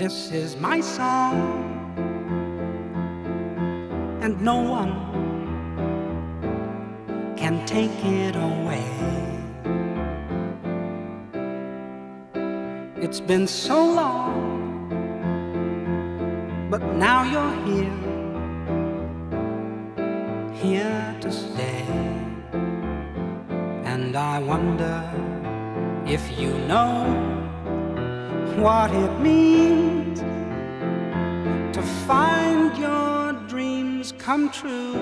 This is my song, and no one can take it away. It's been so long, but now you're here, here to stay. And I wonder if you know what it means to find your dreams come true.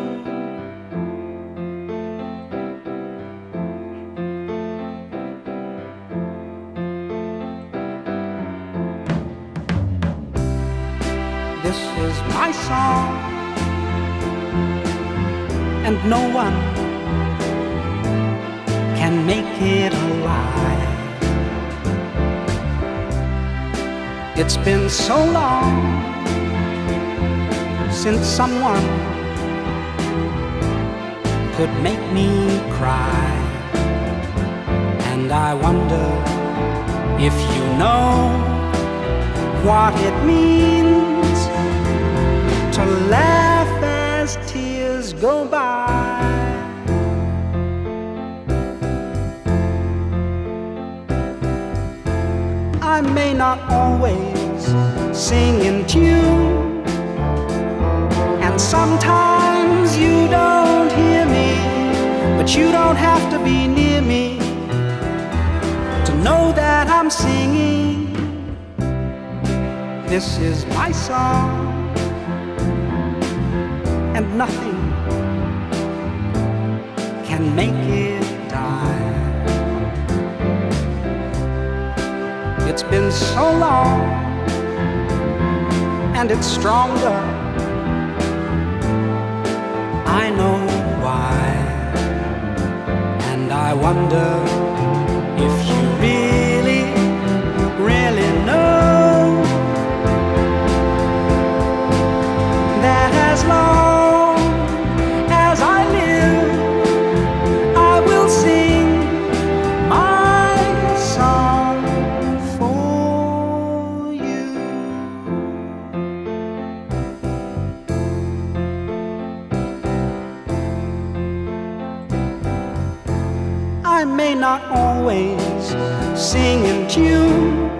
This is my song, and no one can make it alive. It's been so long since someone could make me cry. And I wonder if you know what it means may not always sing in tune, and sometimes you don't hear me, but you don't have to be near me to know that I'm singing. This is my song, and nothing can make it It's been so long, and it's stronger. I know why, and I wonder may not always sing in tune,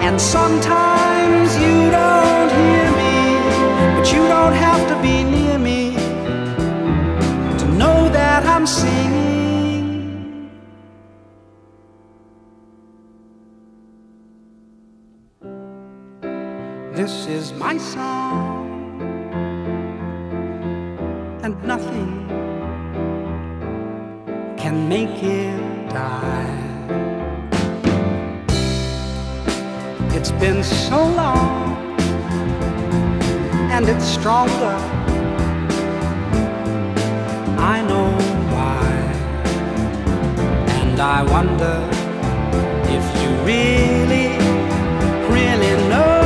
and sometimes you don't hear me, but you don't have to be near me to know that I'm singing. This is my song, and nothing can make it die. It's been so long, and it's stronger. I know why, and I wonder if you really, really know